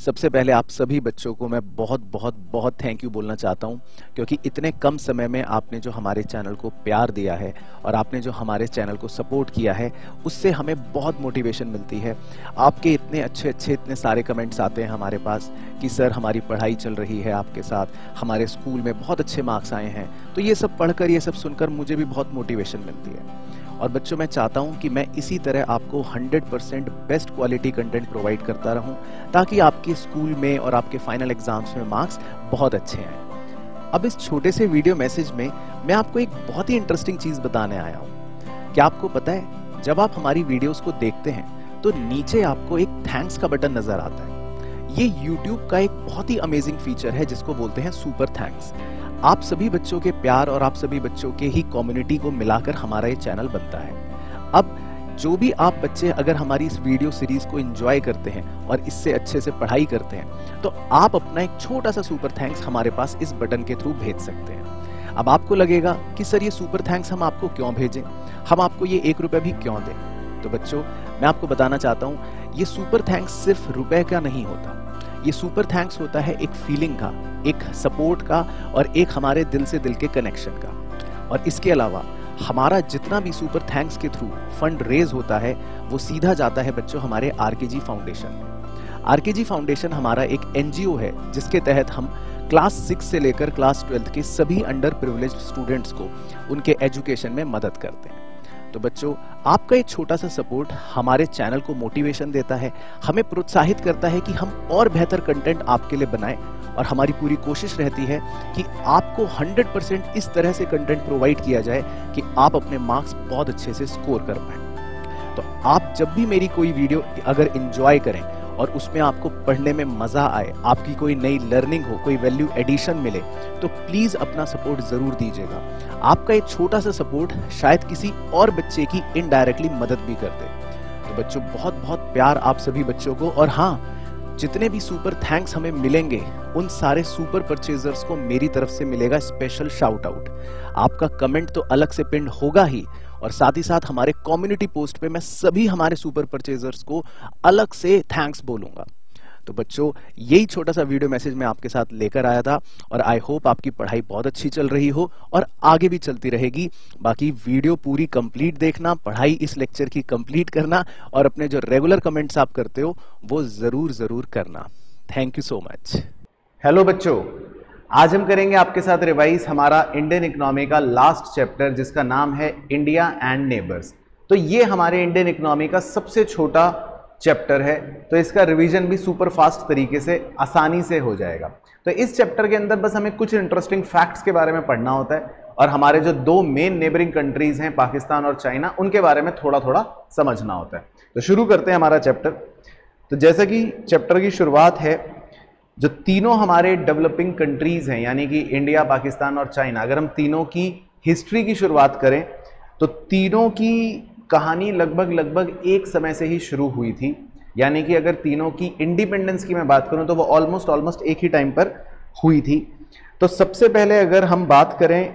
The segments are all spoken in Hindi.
सबसे पहले आप सभी बच्चों को मैं बहुत बहुत बहुत थैंक यू बोलना चाहता हूँ, क्योंकि इतने कम समय में आपने जो हमारे चैनल को प्यार दिया है और आपने जो हमारे चैनल को सपोर्ट किया है, उससे हमें बहुत मोटिवेशन मिलती है। आपके इतने अच्छे अच्छे, इतने सारे कमेंट्स आते हैं हमारे पास कि सर हमारी पढ़ाई चल रही है आपके साथ, हमारे स्कूल में बहुत अच्छे मार्क्स आए हैं। तो ये सब पढ़कर, ये सब सुनकर मुझे भी बहुत मोटिवेशन मिलती है। और बच्चों, मैं चाहता हूँ कि मैं इसी तरह आपको 100% बेस्ट क्वालिटी कंटेंट प्रोवाइड करता रहूँ, ताकि आपके स्कूल में और आपके फाइनल एग्ज़ाम्स में मार्क्स बहुत अच्छे आए। अब इस छोटे से वीडियो मैसेज में मैं आपको एक बहुत ही इंटरेस्टिंग चीज़ बताने आया हूँ। क्या आपको पता है, जब आप हमारी वीडियोस को देखते हैं तो नीचे आपको एक थैंक्स का बटन नज़र आता है। ये YouTube का एक बहुत ही अमेजिंग फीचर है, जिसको बोलते हैं सुपर थैंक्स आप सभी बच्चों के प्यार और आप सभी बच्चों के ही कम्युनिटी को मिलाकर हमारा ये चैनल बनता है। अब जो भी आप बच्चे अगर हमारी इस वीडियो सीरीज़ को एंजॉय करते हैं और इससे अच्छे से पढ़ाई करते हैं तो आप अपना एक छोटा सा सुपर थैंक्स हमारे पास इस बटन के थ्रू भेज सकते हैं। अब आपको लगेगा कि सर ये सुपर थैंक्स हम आपको क्यों भेजें? हम आपको ये एक रुपए भी क्यों दें? तो बच्चों, मैं आपको बताना चाहता हूँ, ये सुपर थैंक्स सिर्फ़ रुपए का नहीं होता। ये सुपर थैंक्स होता है एक फीलिंग का, एक सपोर्ट का और एक हमारे दिल से दिल के कनेक्शन का। और इसके अलावा, हमारा जितना भी सुपर थैंक्स के थ्रू फंड रेज होता है, वो सीधा जाता है बच्चों हमारे आरकेजी फाउंडेशन में आरकेजी फाउंडेशन हमारा एक एनजीओ है, जिसके तहत हम क्लास सिक्स से लेकर क्लास ट्वेल्थ के सभी अंडर प्रिविलेज स्टूडेंट्स को उनके एजुकेशन में मदद करते हैं। तो बच्चों, आपका एक छोटा सा सपोर्ट हमारे चैनल को मोटिवेशन देता है, हमें प्रोत्साहित करता है कि हम और बेहतर कंटेंट आपके लिए बनाएँ और हमारी पूरी कोशिश रहती है कि आपको 100% इस तरह से कंटेंट प्रोवाइड किया जाए कि आप अपने मार्क्स बहुत अच्छे से स्कोर कर पाए। तो आप जब भी मेरी कोई वीडियो अगर इंजॉय करें और उसमें आपको पढ़ने में मज़ा आए, आपकी कोई नई लर्निंग हो, कोई वैल्यू एडिशन मिले तो प्लीज़ अपना सपोर्ट ज़रूर दीजिएगा। आपका एक छोटा सा सपोर्ट शायद किसी और बच्चे की इनडायरेक्टली मदद भी कर दे। तो बच्चों, बहुत बहुत प्यार आप सभी बच्चों को, और हाँ जितने भी सुपर थैंक्स हमें मिलेंगे, उन सारे सुपर परचेजर्स को मेरी तरफ़ से मिलेगा स्पेशल शाउट आउट आपका कमेंट तो अलग से पिंड होगा ही और साथ ही साथ हमारे कम्युनिटी पोस्ट पे मैं सभी हमारे सुपर परचेजर्स को अलग से थैंक्स बोलूँगा। तो बच्चों, यही छोटा सा वीडियो मैसेज मैं आपके साथ लेकर आया था और आई होप आपकी पढ़ाई बहुत अच्छी चल रही हो और आगे भी चलती रहेगी। बाकी वीडियो पूरी कंप्लीट देखना, पढ़ाई इस लेक्चर की कंप्लीट करना और अपने जो रेगुलर कमेंट्स आप करते हो, वो ज़रूर ज़रूर करना। Thank you so much hello बच्चों। आज हम करेंगे आपके साथ रिवाइज हमारा इंडियन इकोनॉमी का लास्ट चैप्टर जिसका नाम है इंडिया एंड नेबर्स तो ये हमारे इंडियन इकोनॉमी का सबसे छोटा चैप्टर है। तो इसका रिवीजन भी सुपर फास्ट तरीके से, आसानी से हो जाएगा। तो इस चैप्टर के अंदर बस हमें कुछ इंटरेस्टिंग फैक्ट्स के बारे में पढ़ना होता है और हमारे जो दो मेन नेबरिंग कंट्रीज़ हैं, पाकिस्तान और चाइना, उनके बारे में थोड़ा थोड़ा समझना होता है। तो शुरू करते हैं हमारा चैप्टर तो जैसा कि चैप्टर की शुरुआत है जो तीनों हमारे डेवलपिंग कंट्रीज़ हैं, यानी कि इंडिया पाकिस्तान और चाइना अगर हम तीनों की हिस्ट्री की शुरुआत करें तो तीनों की कहानी लगभग लगभग एक समय से ही शुरू हुई थी। यानी कि अगर तीनों की इंडिपेंडेंस की मैं बात करूँ तो वो ऑलमोस्ट ऑलमोस्ट एक ही टाइम पर हुई थी। तो सबसे पहले अगर हम बात करें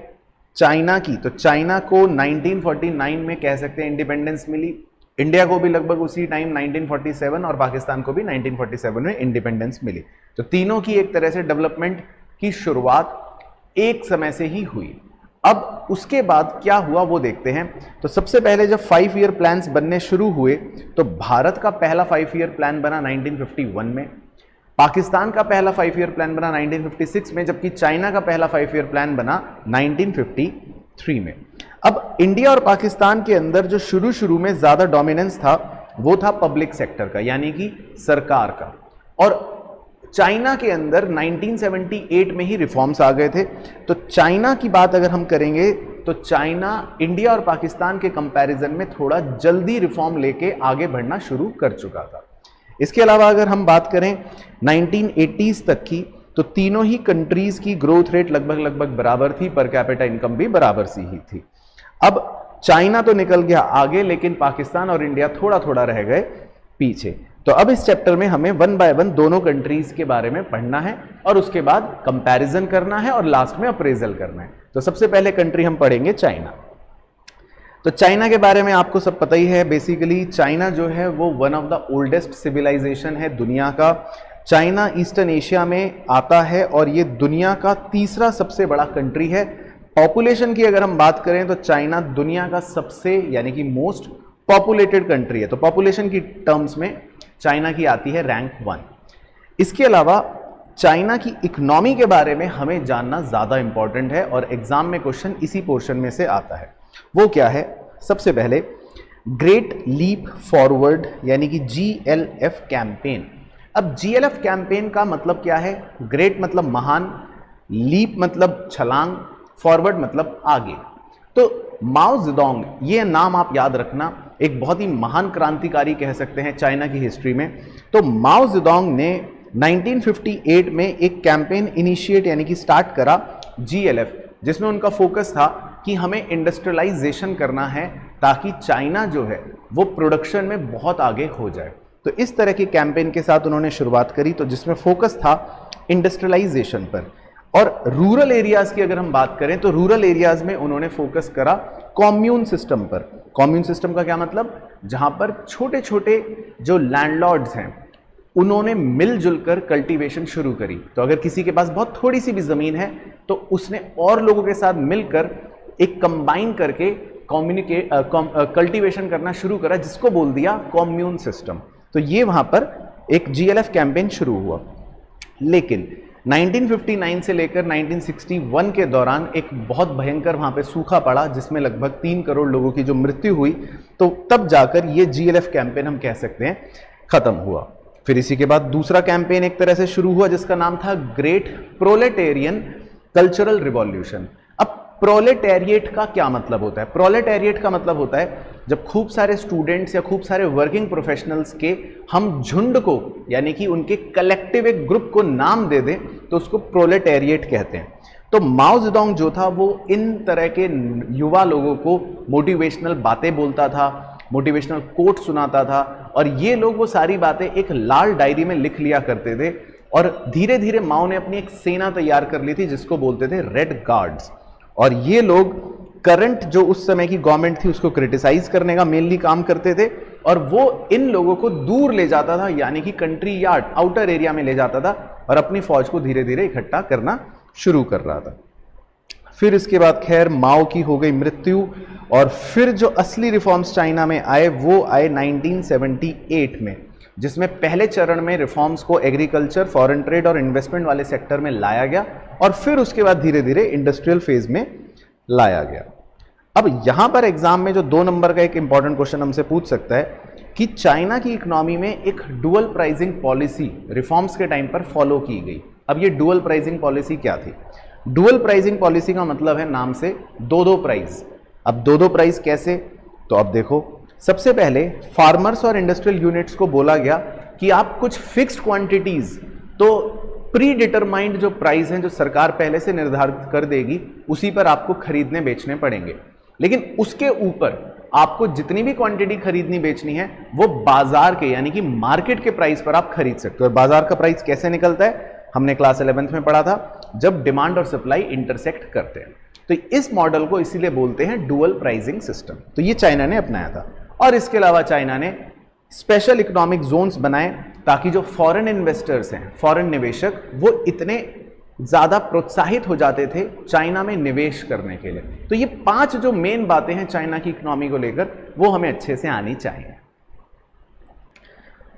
चाइना की तो चाइना को 1949 में कह सकते हैं इंडिपेंडेंस मिली। इंडिया को भी लगभग उसी टाइम 1947 और पाकिस्तान को भी 1947 में इंडिपेंडेंस मिली। तो तीनों की एक तरह से डेवलपमेंट की शुरुआत एक समय से ही हुई। अब उसके बाद क्या हुआ वो देखते हैं। तो सबसे पहले जब फाइव ईयर प्लान बनने शुरू हुए तो भारत का पहला फाइव ईयर प्लान बना 1951 में। पाकिस्तान का पहला फाइव ईयर प्लान बना 1956 में, जबकि चाइना का पहला फाइव ईयर प्लान बना 1953 में। अब इंडिया और पाकिस्तान के अंदर जो शुरू शुरू में ज़्यादा डोमिनेंस था, वो था पब्लिक सेक्टर का, यानी कि सरकार का। और चाइना के अंदर 1978 में ही रिफॉर्म्स आ गए थे। तो चाइना की बात अगर हम करेंगे तो चाइना इंडिया और पाकिस्तान के कंपैरिजन में थोड़ा जल्दी रिफॉर्म लेके आगे बढ़ना शुरू कर चुका था। इसके अलावा अगर हम बात करें 1980s तक की तो तीनों ही कंट्रीज़ की ग्रोथ रेट लगभग लगभग बराबर थी पर कैपिटा इनकम भी बराबर सी ही थी। अब चाइना तो निकल गया आगे, लेकिन पाकिस्तान और इंडिया थोड़ा थोड़ा रह गए पीछे। तो अब इस चैप्टर में हमें वन बाय वन दोनों कंट्रीज़ के बारे में पढ़ना है और उसके बाद कंपैरिजन करना है और लास्ट में अप्रेजल करना है। तो सबसे पहले कंट्री हम पढ़ेंगे चाइना। तो चाइना के बारे में आपको सब पता ही है। बेसिकली चाइना जो है, वो one of the oldest civilisation है दुनिया का। चाइना ईस्टर्न एशिया में आता है और ये दुनिया का तीसरा सबसे बड़ा कंट्री है। पॉपुलेशन की अगर हम बात करें तो चाइना दुनिया का सबसे, यानी कि मोस्ट पॉपुलेटेड कंट्री है। तो पॉपुलेशन की टर्म्स में चाइना की आती है रैंक वन इसके अलावा चाइना की इकोनॉमी के बारे में हमें जानना ज़्यादा इंपॉर्टेंट है और एग्ज़ाम में क्वेश्चन इसी पोर्शन में से आता है। वो क्या है? सबसे पहले ग्रेट लीप फॉरवर्ड यानी कि जी एल एफ़ कैंपेन अब जी एल एफ़ कैंपेन का मतलब क्या है? ग्रेट मतलब महान लीप मतलब छलांग फॉरवर्ड मतलब आगे। तो माओ जिदोंग, ये नाम आप याद रखना, एक बहुत ही महान क्रांतिकारी कह सकते हैं चाइना की हिस्ट्री में। तो माओ जिदोंग ने 1958 में एक कैंपेन इनिशिएट यानी कि स्टार्ट करा जीएलएफ जिसमें उनका फोकस था कि हमें इंडस्ट्रियलाइजेशन करना है ताकि चाइना जो है, वो प्रोडक्शन में बहुत आगे हो जाए। तो इस तरह के कैंपेन के साथ उन्होंने शुरुआत करी तो जिसमें फोकस था इंडस्ट्रियलाइजेशन पर। और रूरल एरियाज़ की अगर हम बात करें तो रूरल एरियाज़ में उन्होंने फोकस करा कॉम्यून सिस्टम पर। कॉम्यून सिस्टम का क्या मतलब? जहाँ पर छोटे छोटे जो लैंडलॉर्ड्स हैं, उन्होंने मिलजुल कर कल्टीवेशन शुरू करी। तो अगर किसी के पास बहुत थोड़ी सी भी ज़मीन है तो उसने और लोगों के साथ मिलकर एक कंबाइन करके कम्युनिकेट कल्टीवेशन करना शुरू करा, जिसको बोल दिया कॉम्यून सिस्टम तो ये वहाँ पर एक जीएलएफ कैंपेन शुरू हुआ। लेकिन 1959 से लेकर 1961 के दौरान एक बहुत भयंकर वहाँ पे सूखा पड़ा, जिसमें लगभग तीन करोड़ लोगों की जो मृत्यु हुई तो तब जाकर ये जीएलएफ कैंपेन हम कह सकते हैं, खत्म हुआ। फिर इसी के बाद दूसरा कैंपेन एक तरह से शुरू हुआ, जिसका नाम था great proletarian cultural revolution proletariat का क्या मतलब होता है? प्रोलेटेरिएट का मतलब होता है, जब खूब सारे स्टूडेंट्स या खूब सारे वर्किंग प्रोफेशनल्स के हम झुंड को, यानी कि उनके कलेक्टिव एक ग्रुप को नाम दे दें तो उसको प्रोलेटेरिएट कहते हैं। तो माओ जिदोंग जो था, वो इन तरह के युवा लोगों को मोटिवेशनल बातें बोलता था मोटिवेशनल कोट सुनाता था, और ये लोग वो सारी बातें एक लाल डायरी में लिख लिया करते थे, और धीरे धीरे माओ ने अपनी एक सेना तैयार कर ली थी, जिसको बोलते थे रेड गार्ड्स और ये लोग करंट जो उस समय की गवर्नमेंट थी उसको क्रिटिसाइज करने का मेनली काम करते थे और वो इन लोगों को दूर ले जाता था, यानी कि कंट्री यार्ड आउटर एरिया में ले जाता था और अपनी फौज को धीरे धीरे इकट्ठा करना शुरू कर रहा था। फिर इसके बाद खैर माओ की हो गई मृत्यु और फिर जो असली रिफॉर्म्स चाइना में आए, वो आए 1978 में। जिसमें पहले चरण में रिफॉर्म्स को एग्रीकल्चर फॉरेन ट्रेड और इन्वेस्टमेंट वाले सेक्टर में लाया गया और फिर उसके बाद धीरे धीरे इंडस्ट्रियल फ़ेज़ में लाया गया। अब यहाँ पर एग्ज़ाम में जो दो नंबर का एक इंपॉर्टेंट क्वेश्चन हमसे पूछ सकता है कि चाइना की इकोनॉमी में एक डुअल प्राइजिंग पॉलिसी रिफॉर्म्स के टाइम पर फॉलो की गई। अब ये डुअल प्राइजिंग पॉलिसी क्या थी? डुअल प्राइजिंग पॉलिसी का मतलब है नाम से दो दो प्राइस अब दो दो प्राइस कैसे? तो अब देखो सबसे पहले फार्मर्स और इंडस्ट्रियल यूनिट्स को बोला गया कि आप कुछ फिक्स्ड क्वांटिटीज तो प्री डिटरमाइंड जो प्राइस हैं जो सरकार पहले से निर्धारित कर देगी, उसी पर आपको खरीदने बेचने पड़ेंगे। लेकिन उसके ऊपर आपको जितनी भी क्वांटिटी खरीदनी बेचनी है, वो बाज़ार के, यानी कि मार्केट के प्राइस पर आप खरीद सकते हो। और बाज़ार का प्राइस कैसे निकलता है? हमने क्लास इलेवेंथ में पढ़ा था, जब डिमांड और सप्लाई इंटरसेक्ट करते हैं। तो इस मॉडल को इसीलिए बोलते हैं डुअल प्राइसिंग सिस्टम तो ये चाइना ने अपनाया था। और इसके अलावा चाइना ने स्पेशल इकोनॉमिक जोन्स बनाए ताकि जो फॉरेन इन्वेस्टर्स हैं फॉरेन निवेशक, वो इतने ज़्यादा प्रोत्साहित हो जाते थे चाइना में निवेश करने के लिए। तो ये पाँच जो मेन बातें हैं चाइना की इकोनॉमी को लेकर, वो हमें अच्छे से आनी चाहिए।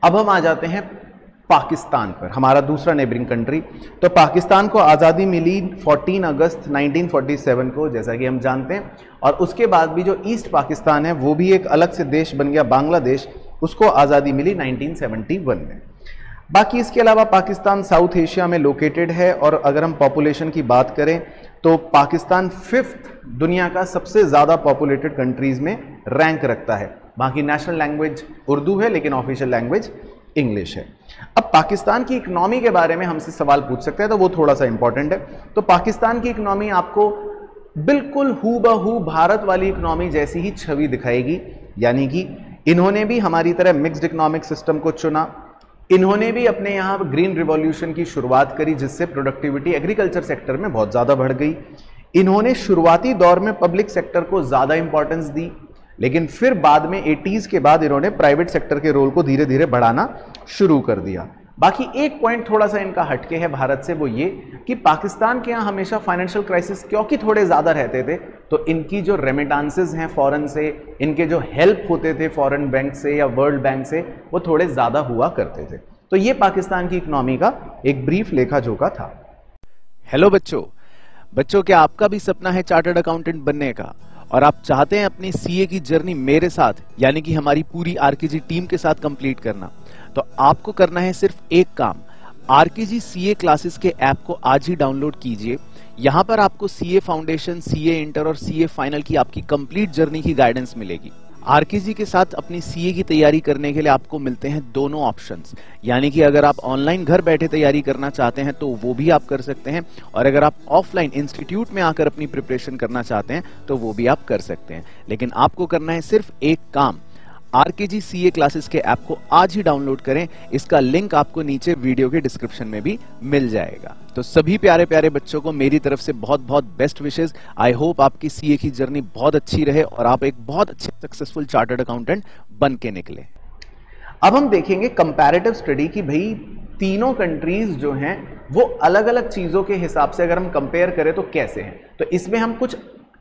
अब हम आ जाते हैं पाकिस्तान पर, हमारा दूसरा नेबरिंग कंट्री तो पाकिस्तान को आज़ादी मिली 14 अगस्त 1947 को, जैसा कि हम जानते हैं। और उसके बाद भी जो ईस्ट पाकिस्तान है, वो भी एक अलग से देश बन गया, बांग्लादेश। उसको आज़ादी मिली 1971 में। बाकी इसके अलावा पाकिस्तान साउथ एशिया में लोकेटेड है, और अगर हम पॉपुलेशन की बात करें तो पाकिस्तान फिफ्थ दुनिया का सबसे ज़्यादा पॉपुलेटेड कंट्रीज़ में रैंक रखता है। बाकी नेशनल लैंग्वेज उर्दू है, लेकिन ऑफिशियल लैंग्वेज इंग्लिश है। अब पाकिस्तान की इकोनॉमी के बारे में हमसे सवाल पूछ सकते हैं तो वो थोड़ा सा इंपॉर्टेंट है। तो पाकिस्तान की इकोनॉमी आपको बिल्कुल हु बहू भारत वाली इकोनॉमी जैसी ही छवि दिखाएगी। यानी कि इन्होंने भी हमारी तरह मिक्स्ड इकोनॉमिक सिस्टम को चुना। इन्होंने भी अपने यहाँ ग्रीन रिवॉल्यूशन की शुरुआत करी, जिससे प्रोडक्टिविटी एग्रीकल्चर सेक्टर में बहुत ज़्यादा बढ़ गई। इन्होंने शुरुआती दौर में पब्लिक सेक्टर को ज़्यादा इंपॉर्टेंस दी। लेकिन फिर बाद में एटीज़ के बाद इन्होंने प्राइवेट सेक्टर के रोल को धीरे धीरे बढ़ाना शुरू कर दिया। बाकी एक पॉइंट थोड़ा सा इनका हटके है भारत से, वो ये कि पाकिस्तान के यहाँ हमेशा फाइनेंशियल क्राइसिस क्योंकि थोड़े ज़्यादा रहते थे तो इनकी जो रेमिटांसेस हैं फॉरेन से, इनके जो हेल्प होते थे फॉरेन बैंक से या वर्ल्ड बैंक से, वो थोड़े ज़्यादा हुआ करते थे। तो ये पाकिस्तान की इकोनॉमी का एक ब्रीफ लेखा जोखा था। हेलो बच्चों। बच्चों, क्या आपका भी सपना है चार्टर्ड अकाउंटेंट बनने का? और आप चाहते हैं अपनी सीए की जर्नी मेरे साथ, यानी कि हमारी पूरी आरकेजी टीम के साथ कंप्लीट करना तो आपको करना है सिर्फ़ एक काम। आरकेजी सीए क्लासेस के ऐप को आज ही डाउनलोड कीजिए। यहाँ पर आपको सीए फाउंडेशन सीए इंटर और सीए फाइनल की आपकी कंप्लीट जर्नी की गाइडेंस मिलेगी। आरकेजी के साथ अपनी सीए की तैयारी करने के लिए आपको मिलते हैं दोनों ऑप्शंस यानी कि अगर आप ऑनलाइन घर बैठे तैयारी करना चाहते हैं तो वो भी आप कर सकते हैं. और अगर आप ऑफलाइन इंस्टीट्यूट में आकर अपनी प्रिपरेशन करना चाहते हैं तो वो भी आप कर सकते हैं. लेकिन आपको करना है सिर्फ़ एक काम. आरकेजी सीए क्लासेस के ऐप को आज ही डाउनलोड करें। इसका लिंक आपको नीचे वीडियो के डिस्क्रिप्शन में भी मिल जाएगा। तो सभी प्यारे प्यारे बच्चों को मेरी तरफ़ से बहुत बहुत बेस्ट विशेष आई होप आपकी सीए की जर्नी बहुत अच्छी रहे और आप एक बहुत अच्छे सक्सेसफुल चार्टर्ड अकाउंटेंट बन के निकले। अब हम देखेंगे कंपैरेटिव स्टडी की भाई तीनों कंट्रीज़ जो हैं, वो अलग अलग चीज़ों के हिसाब से अगर हम कंपेयर करें तो कैसे हैं? तो इसमें हम कुछ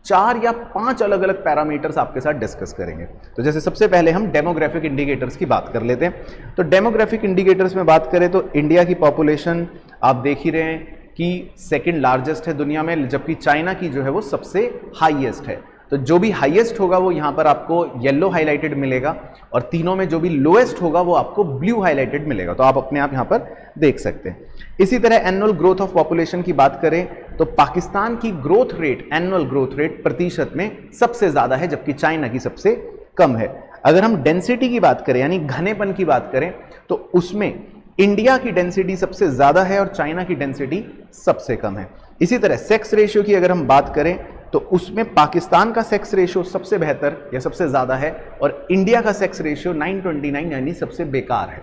चार या पाँच अलग अलग पैरामीटर्स आपके साथ डिस्कस करेंगे। तो जैसे सबसे पहले हम डेमोग्राफिक इंडिकेटर्स की बात कर लेते हैं। तो डेमोग्राफिक इंडिकेटर्स में बात करें तो इंडिया की पॉपुलेशन आप देख ही रहे हैं कि सेकेंड लार्जेस्ट है दुनिया में, जबकि चाइना की जो है वो सबसे हाइएस्ट है। तो जो भी हाईएस्ट होगा वो यहाँ पर आपको येलो हाईलाइटेड मिलेगा और तीनों में जो भी लोएस्ट होगा वो आपको ब्लू हाईलाइटेड मिलेगा। तो आप अपने आप यहाँ पर देख सकते हैं। इसी तरह एनुअल ग्रोथ ऑफ़ पॉपुलेशन की बात करें तो पाकिस्तान की growth rate annual growth rate प्रतिशत में सबसे ज़्यादा है, जबकि चाइना की सबसे कम है। अगर हम डेंसिटी की बात करें, यानी घनेपन की बात करें तो उसमें इंडिया की डेंसिटी सबसे ज़्यादा है और चाइना की डेंसिटी सबसे कम है। इसी तरह सेक्स रेशियो की अगर हम बात करें तो उसमें पाकिस्तान का सेक्स रेशियो सबसे बेहतर या सबसे ज़्यादा है और इंडिया का सेक्स रेशियो 929 यानी सबसे बेकार है।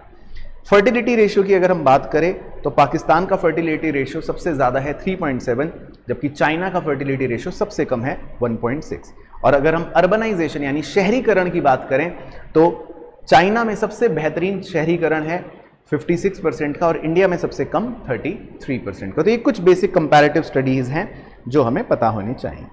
फर्टिलिटी रेशियो की अगर हम बात करें तो पाकिस्तान का फर्टिलिटी रेशियो सबसे ज़्यादा है 3.7 जबकि चाइना का फर्टिलिटी रेशियो सबसे कम है 1.6 और अगर हम अर्बनाइजेशन यानी शहरीकरण की बात करें तो चाइना में सबसे बेहतरीन शहरीकरण है 56 परसेंट का और इंडिया में सबसे कम 33 परसेंट का। तो ये कुछ बेसिक कंपैरेटिव स्टडीज़ हैं। जो हमें पता होनी चाहिए।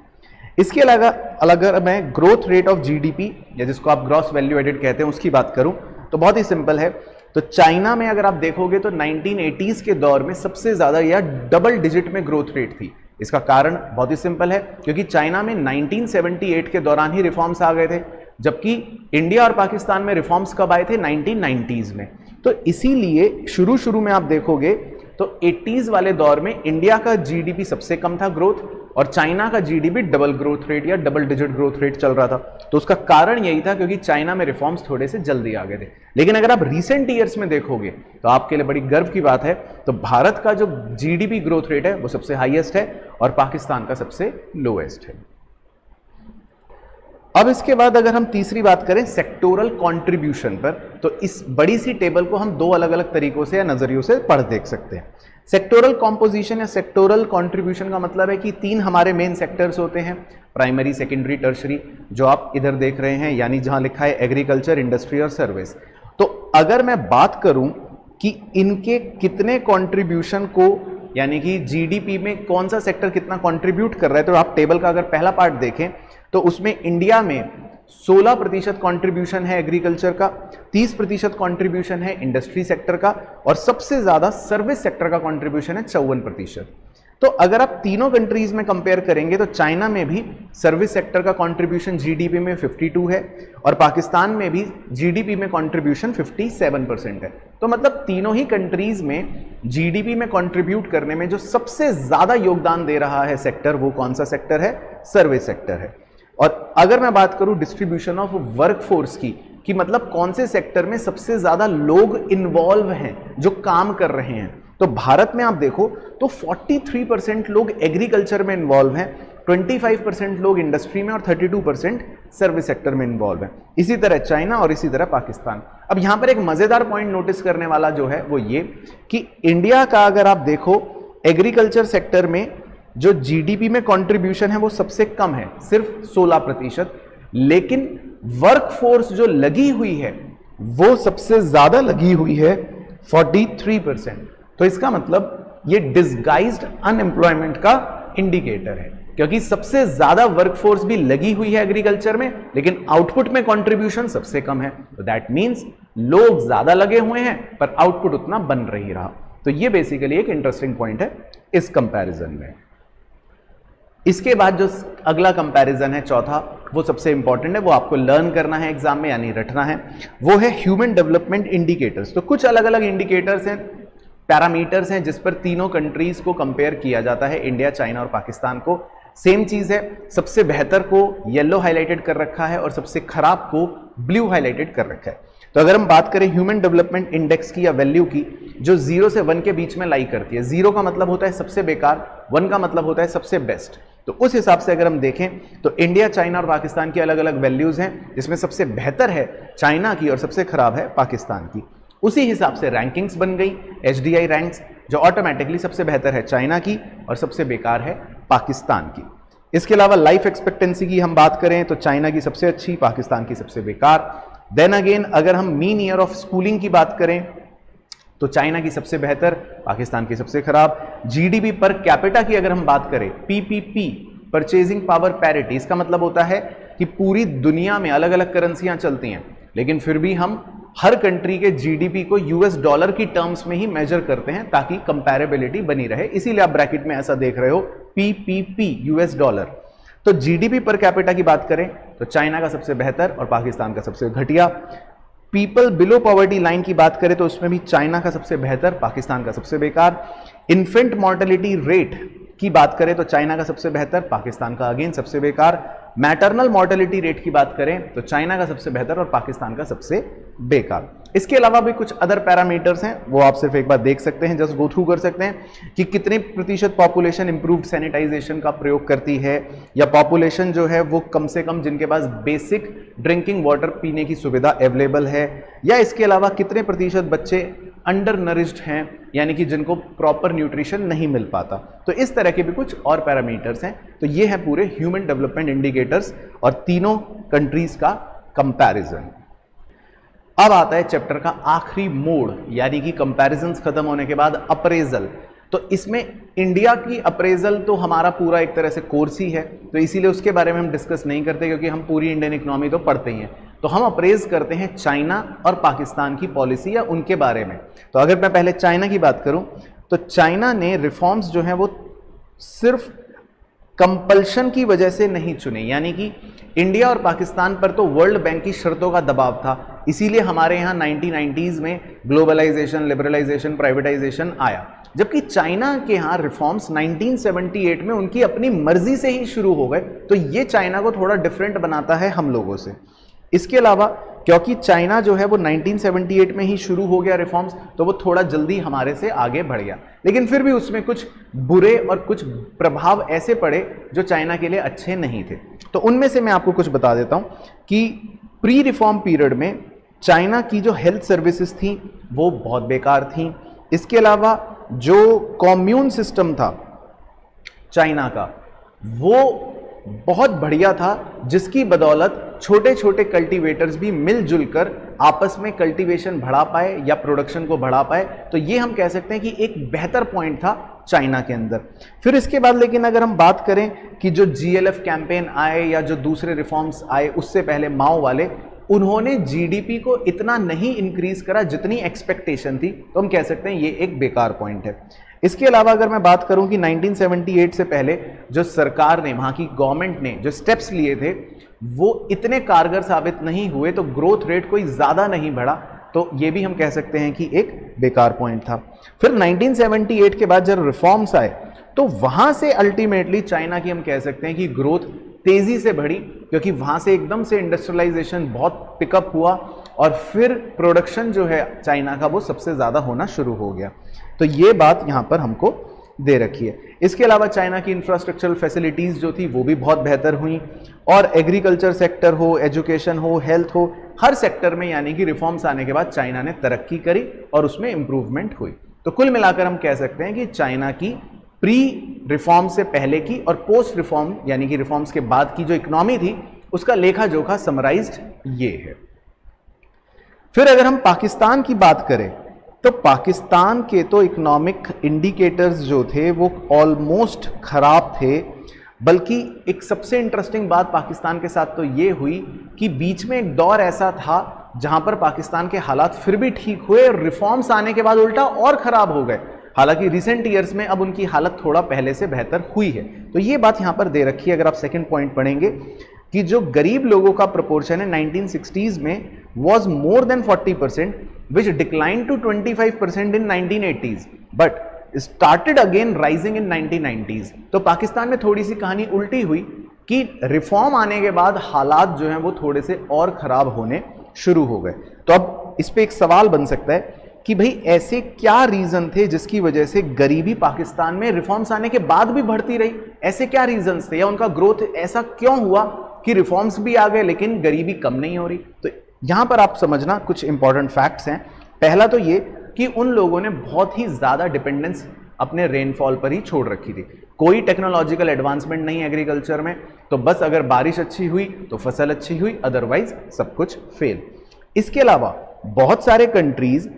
इसके अलावा, अगर मैं ग्रोथ रेट ऑफ़ जीडीपी या जिसको आप ग्रॉस वैल्यू एडेड कहते हैं, उसकी बात करूँ तो बहुत ही सिंपल है। तो चाइना में अगर आप देखोगे तो 1980s के दौर में सबसे ज़्यादा या डबल डिजिट में ग्रोथ रेट थी। इसका कारण बहुत ही सिंपल है, क्योंकि चाइना में 1978 के दौरान ही रिफॉर्म्स आ गए थे, जबकि इंडिया और पाकिस्तान में रिफॉर्म्स कब आए थे? 1990s में। तो इसीलिए शुरू शुरू में आप देखोगे तो 80s वाले दौर में इंडिया का जीडीपी सबसे कम था ग्रोथ और चाइना का जीडीपी डबल ग्रोथ रेट या डबल डिजिट ग्रोथ रेट चल रहा था। तो उसका कारण यही था क्योंकि चाइना में रिफॉर्म्स थोड़े से जल्दी आ गए थे। लेकिन अगर आप रिसेंट ईयर्स में देखोगे तो आपके लिए बड़ी गर्व की बात है तो भारत का जो जीडीपी ग्रोथ रेट है, वो सबसे हाईएस्ट है और पाकिस्तान का सबसे लोएस्ट है। अब इसके बाद अगर हम तीसरी बात करें सेक्टोरल कंट्रीब्यूशन पर तो इस बड़ी सी टेबल को हम दो अलग अलग तरीकों से या नजरियों से पढ़ देख सकते हैं। सेक्टोरल कॉम्पोजिशन या सेक्टोरल कंट्रीब्यूशन का मतलब है कि तीन हमारे मेन सेक्टर्स होते हैं प्राइमरी सेकेंडरी टर्शरी जो आप इधर देख रहे हैं, यानी जहाँ लिखा है एग्रीकल्चर इंडस्ट्री और सर्विस तो अगर मैं बात करूँ कि इनके कितने कॉन्ट्रीब्यूशन को, यानी कि जीडीपी में कौन सा सेक्टर कितना कंट्रीब्यूट कर रहा है तो आप टेबल का अगर पहला पार्ट देखें तो उसमें इंडिया में 16 प्रतिशत कॉन्ट्रीब्यूशन है एग्रीकल्चर का 30 प्रतिशत कॉन्ट्रीब्यूशन है इंडस्ट्री सेक्टर का और सबसे ज़्यादा सर्विस सेक्टर का कॉन्ट्रीब्यूशन है चौवन प्रतिशत। तो अगर आप तीनों कंट्रीज़ में कंपेयर करेंगे तो चाइना में भी सर्विस सेक्टर का कंट्रीब्यूशन जीडीपी में 52 है और पाकिस्तान में भी जीडीपी में कंट्रीब्यूशन 57 परसेंट है। तो मतलब तीनों ही कंट्रीज़ में जीडीपी में कंट्रीब्यूट करने में जो सबसे ज़्यादा योगदान दे रहा है सेक्टर वो कौन सा सेक्टर है? सर्विस सेक्टर है। और अगर मैं बात करूँ डिस्ट्रीब्यूशन ऑफ़ वर्कफोर्स की, कि मतलब कौन से सेक्टर में सबसे ज़्यादा लोग इन्वॉल्व हैं, जो काम कर रहे हैं तो भारत में आप देखो तो 43 परसेंट लोग एग्रीकल्चर में इन्वॉल्व हैं 25 परसेंट लोग इंडस्ट्री में और 32 परसेंट सर्विस सेक्टर में इन्वॉल्व हैं। इसी तरह चाइना और इसी तरह पाकिस्तान अब यहाँ पर एक मज़ेदार पॉइंट नोटिस करने वाला जो है, वो ये कि इंडिया का अगर आप देखो एग्रीकल्चर सेक्टर में जो जीडीपी में कंट्रीब्यूशन है वो सबसे कम है, सिर्फ़ 16 प्रतिशत। लेकिन वर्कफोर्स जो लगी हुई है, वो सबसे ज़्यादा लगी हुई है 43 परसेंट तो इसका मतलब ये डिसगाइज्ड अनएम्प्लॉयमेंट का इंडिकेटर है, क्योंकि सबसे ज़्यादा वर्कफोर्स भी लगी हुई है एग्रीकल्चर में, लेकिन आउटपुट में कंट्रीब्यूशन सबसे कम है। तो दैट मींस लोग ज़्यादा लगे हुए हैं, पर आउटपुट उतना बन रही रहा। तो ये बेसिकली एक इंटरेस्टिंग पॉइंट है इस कंपैरिजन में। इसके बाद जो अगला कंपैरिजन है, चौथा, वो सबसे इंपॉर्टेंट है, वो आपको लर्न करना है एग्ज़ाम में, यानी रटना है, वो है ह्यूमन डेवलपमेंट इंडिकेटर्स तो कुछ अलग अलग इंडिकेटर्स हैं पैरामीटर्स हैं, जिस पर तीनों कंट्रीज़ को कंपेयर किया जाता है इंडिया चाइना और पाकिस्तान को. सेम चीज़ है, सबसे बेहतर को येलो हाईलाइटेड कर रखा है और सबसे खराब को ब्लू हाईलाइटेड कर रखा है. तो अगर हम बात करें ह्यूमन डेवलपमेंट इंडेक्स की या वैल्यू की, जो ज़ीरो से वन के बीच में लाई करती है ज़ीरो का मतलब होता है सबसे बेकार वन का मतलब होता है सबसे बेस्ट तो उस हिसाब से अगर हम देखें तो इंडिया चाइना और पाकिस्तान की अलग अलग वैल्यूज़ हैं, जिसमें सबसे बेहतर है चाइना की और सबसे खराब है पाकिस्तान की. उसी हिसाब से रैंकिंग्स बन गई एच रैंक्स जो ऑटोमेटिकली सबसे बेहतर है चाइना की और सबसे बेकार है पाकिस्तान की. इसके अलावा लाइफ एक्सपेक्टेंसी की हम बात करें तो चाइना की सबसे अच्छी पाकिस्तान की सबसे बेकार. देन अगेन अगर हम मीन ईयर ऑफ़ स्कूलिंग की बात करें तो चाइना की सबसे बेहतर, पाकिस्तान की सबसे खराब। जीडीपी पर कैपिटा की अगर हम बात करें पीपीपी परचेजिंग पावर पैरिटी इसका मतलब होता है कि पूरी दुनिया में अलग अलग करेंसियाँ चलती हैं। लेकिन फिर भी हम हर कंट्री के जीडीपी को यूएस डॉलर की टर्म्स में ही मेजर करते हैं, ताकि कंपैरेबिलिटी बनी रहे। इसीलिए आप ब्रैकेट में ऐसा देख रहे हो पीपीपी यूएस डॉलर तो जीडीपी पर कैपिटा की बात करें तो चाइना का सबसे बेहतर और पाकिस्तान का सबसे घटिया। पीपल बिलो पॉवर्टी लाइन की बात करें तो उसमें भी चाइना का सबसे बेहतर, पाकिस्तान का सबसे बेकार। इन्फेंट मॉर्टेलिटी रेट की बात करें तो चाइना का सबसे बेहतर, पाकिस्तान का अगेन सबसे बेकार। मैटरनल मॉर्टेलिटी रेट की बात करें तो चाइना का सबसे बेहतर और पाकिस्तान का सबसे बेकार। इसके अलावा भी कुछ अदर पैरामीटर्स हैं, वो आप सिर्फ़ एक बार देख सकते हैं जस्ट गो थ्रू कर सकते हैं कि कितने प्रतिशत पॉपुलेशन इंप्रूव्ड सैनिटाइजेशन का प्रयोग करती है, या पॉपुलेशन जो है वो कम से कम जिनके पास बेसिक ड्रिंकिंग वाटर पीने की सुविधा अवेलेबल है, या इसके अलावा कितने प्रतिशत बच्चे अंडर नरिस्ड हैं, यानी कि जिनको प्रॉपर न्यूट्रिशन नहीं मिल पाता। तो इस तरह के भी कुछ और पैरामीटर्स हैं। तो ये है पूरे ह्यूमन डेवलपमेंट इंडिकेटर्स और तीनों कंट्रीज़ का कंपैरिजन अब आता है चैप्टर का आखिरी मोड, यानी कि कंपैरिजन खत्म होने के बाद अप्रेजल तो इसमें इंडिया की अप्रेजल तो हमारा पूरा एक तरह से कोर्स ही है। तो इसीलिए उसके बारे में हम डिस्कस नहीं करते, क्योंकि हम पूरी इंडियन इकोनॉमी तो पढ़ते ही हैं। तो हम अप्रेज करते हैं चाइना और पाकिस्तान की पॉलिसी या उनके बारे में। तो अगर मैं पहले चाइना की बात करूँ तो चाइना ने रिफॉर्म्स जो हैं वो सिर्फ़ कंपल्शन की वजह से नहीं चुने। यानी कि इंडिया और पाकिस्तान पर तो वर्ल्ड बैंक की शर्तों का दबाव था। इसीलिए हमारे यहाँ 1990s में ग्लोबलाइजेशन लिबरलाइजेशन प्राइवेटाइजेशन आया। जबकि चाइना के यहाँ रिफॉर्म्स 1978 में उनकी अपनी मर्ज़ी से ही शुरू हो गए। तो ये चाइना को थोड़ा डिफरेंट बनाता है हम लोगों से। इसके अलावा, क्योंकि चाइना जो है वो 1978 में ही शुरू हो गया रिफॉर्म्स तो वो थोड़ा जल्दी हमारे से आगे बढ़ गया। लेकिन फिर भी उसमें कुछ बुरे और कुछ प्रभाव ऐसे पड़े जो चाइना के लिए अच्छे नहीं थे। तो उनमें से मैं आपको कुछ बता देता हूँ कि प्री रिफॉर्म पीरियड में चाइना की जो हेल्थ सर्विसेज़ थी, वो बहुत बेकार थी। इसके अलावा, जो कॉम्यून सिस्टम था चाइना का, वो बहुत बढ़िया था, जिसकी बदौलत छोटे छोटे कल्टीवेटर्स भी मिलजुल कर आपस में कल्टीवेशन बढ़ा पाए या प्रोडक्शन को बढ़ा पाए। तो ये हम कह सकते हैं कि एक बेहतर पॉइंट था चाइना के अंदर। फिर इसके बाद लेकिन अगर हम बात करें कि जो जीएलएफ कैंपेन आए या जो दूसरे रिफॉर्म्स आए, उससे पहले माओ वाले, उन्होंने जीडीपी को इतना नहीं इंक्रीज करा जितनी एक्सपेक्टेशन थी। तो हम कह सकते हैं ये एक बेकार पॉइंट है। इसके अलावा अगर मैं बात करूँ कि 1978 से पहले जो सरकार ने, वहाँ की गवर्नमेंट ने जो स्टेप्स लिए थे, वो इतने कारगर साबित नहीं हुए तो ग्रोथ रेट कोई ज़्यादा नहीं बढ़ा तो ये भी हम कह सकते हैं कि एक बेकार पॉइंट था। फिर 1978 के बाद जब रिफॉर्म्स आए तो वहाँ से अल्टीमेटली चाइना की हम कह सकते हैं कि ग्रोथ तेज़ी से बढ़ी, क्योंकि वहाँ से एकदम से इंडस्ट्रियलाइजेशन बहुत पिकअप हुआ और फिर प्रोडक्शन जो है चाइना का वो सबसे ज़्यादा होना शुरू हो गया। तो ये बात यहाँ पर हमको दे रखी है। इसके अलावा चाइना की इंफ्रास्ट्रक्चरल फैसिलिटीज़ जो थी, वो भी बहुत बेहतर हुई। और एग्रीकल्चर सेक्टर हो एजुकेशन हो हेल्थ हो, हर सेक्टर में यानी कि रिफॉर्म्स आने के बाद चाइना ने तरक्की करी और उसमें इंप्रूवमेंट हुई। तो कुल मिलाकर हम कह सकते हैं कि चाइना की प्री रिफॉर्म से पहले की और पोस्ट रिफॉर्म यानी कि रिफॉर्म्स के बाद की जो इकोनॉमी थी, उसका लेखा जोखा समराइज्ड ये है। फिर अगर हम पाकिस्तान की बात करें तो पाकिस्तान के तो इकोनॉमिक इंडिकेटर्स जो थे, वो ऑलमोस्ट खराब थे। बल्कि एक सबसे इंटरेस्टिंग बात पाकिस्तान के साथ तो ये हुई कि बीच में एक दौर ऐसा था, जहाँ पर पाकिस्तान के हालात फिर भी ठीक हुए और रिफॉर्म्स आने के बाद उल्टा और खराब हो गए। हालाँकि रिसेंट ईयर्स में अब उनकी हालत थोड़ा पहले से बेहतर हुई है। तो ये बात यहाँ पर दे रखी है, अगर आप सेकेंड पॉइंट पढ़ेंगे, कि जो गरीब लोगों का प्रपोर्शन है 1960s में was more than 40 percent, which declined to 25 percent in 1980s but started again rising in 1990s तो पाकिस्तान में थोड़ी सी कहानी उल्टी हुई कि रिफॉर्म आने के बाद हालात जो हैं वो थोड़े से और खराब होने शुरू हो गए। तो अब इस पे एक सवाल बन सकता है कि भाई ऐसे क्या रीजन थे जिसकी वजह से गरीबी पाकिस्तान में रिफॉर्म्स आने के बाद भी बढ़ती रही? ऐसे क्या रीजन थे या उनका ग्रोथ ऐसा क्यों हुआ कि रिफॉर्म्स भी आ गए लेकिन गरीबी कम नहीं हो रही? तो यहाँ पर आप समझना कुछ इंपॉर्टेंट फैक्ट्स हैं। पहला तो ये कि उन लोगों ने बहुत ही ज़्यादा डिपेंडेंस अपने रेनफॉल पर ही छोड़ रखी थी। कोई टेक्नोलॉजिकल एडवांसमेंट नहीं एग्रीकल्चर में तो बस अगर बारिश अच्छी हुई तो फ़सल अच्छी हुई अदरवाइज़ सब कुछ फेल इसके अलावा, बहुत सारे कंट्रीज़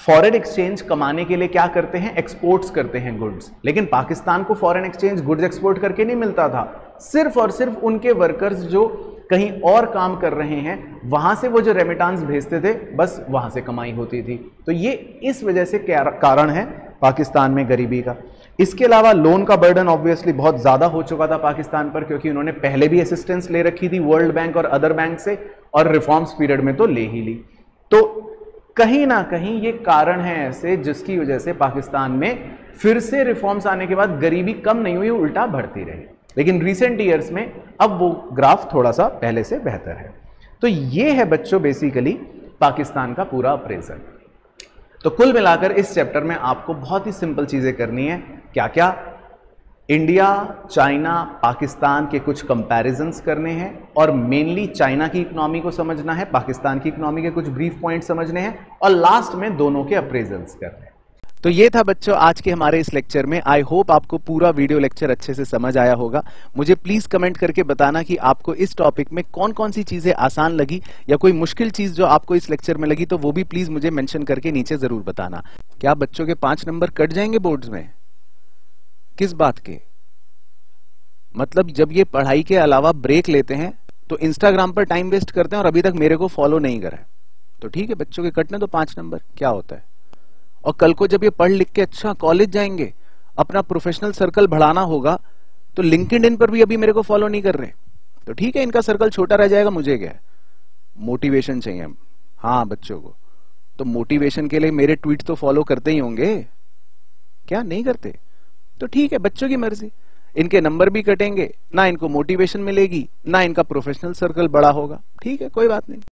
फॉरेन एक्सचेंज कमाने के लिए क्या करते हैं? एक्सपोर्ट्स करते हैं गुड्स लेकिन पाकिस्तान को फॉरेन एक्सचेंज गुड्स एक्सपोर्ट करके नहीं मिलता था। सिर्फ़ और सिर्फ़ उनके वर्कर्स जो कहीं और काम कर रहे हैं, वहाँ से वो जो रेमिटांस भेजते थे, बस वहाँ से कमाई होती थी। तो ये इस वजह से कारण है पाकिस्तान में गरीबी का? इसके अलावा लोन का बर्डन ऑब्वियसली बहुत ज़्यादा हो चुका था पाकिस्तान पर, क्योंकि उन्होंने पहले भी असिस्टेंस ले रखी थी वर्ल्ड बैंक और अदर बैंक से, और रिफॉर्म्स पीरियड में तो ले ही ली। तो कहीं ना कहीं ये कारण है ऐसे, जिसकी वजह से पाकिस्तान में फिर से रिफॉर्म्स आने के बाद गरीबी कम नहीं हुई, उल्टा बढ़ती रही। लेकिन रिसेंट ईयर्स में अब वो ग्राफ थोड़ा सा पहले से बेहतर है। तो ये है बच्चों बेसिकली पाकिस्तान का पूरा अप्रेजल तो कुल मिलाकर इस चैप्टर में आपको बहुत ही सिंपल चीज़ें करनी है। क्या क्या इंडिया चाइना पाकिस्तान के कुछ कंपैरिजंस करने हैं और मेनली चाइना की इकोनॉमी को समझना है, पाकिस्तान की इकोनॉमी के कुछ ब्रीफ पॉइंट समझने हैं और लास्ट में दोनों के अप्रेजल्स करने हैं। तो ये था बच्चों आज के हमारे इस लेक्चर में। आई होप आपको पूरा वीडियो लेक्चर अच्छे से समझ आया होगा। मुझे प्लीज़ कमेंट करके बताना कि आपको इस टॉपिक में कौन कौन सी चीज़ें आसान लगी या कोई मुश्किल चीज़ जो आपको इस लेक्चर में लगी तो वो भी प्लीज़ मुझे मेंशन करके नीचे ज़रूर बताना। क्या बच्चों के पाँच नंबर कट जाएँगे बोर्ड्स में? किस बात के? मतलब जब ये पढ़ाई के अलावा ब्रेक लेते हैं तो इंस्टाग्राम पर टाइम वेस्ट करते हैं और अभी तक मेरे को फॉलो नहीं करा तो ठीक है, बच्चों के कटने तो पाँच नंबर क्या होता है? और कल को जब ये पढ़ लिख के अच्छा कॉलेज जाएँगे, अपना प्रोफेशनल सर्कल बढ़ाना होगा तो लिंकड पर भी अभी मेरे को फॉलो नहीं कर रहे। तो ठीक है, इनका सर्कल छोटा रह जाएगा, मुझे क्या मोटिवेशन चाहिए हाँ बच्चों को। तो मोटिवेशन के लिए मेरे ट्वीट तो फॉलो करते ही होंगे। क्या? नहीं करते? तो ठीक है, बच्चों की मर्ज़ी। इनके नंबर भी कटेंगे, ना इनको मोटिवेशन मिलेगी, ना इनका प्रोफेशनल सर्कल बड़ा होगा। ठीक है, कोई बात नहीं।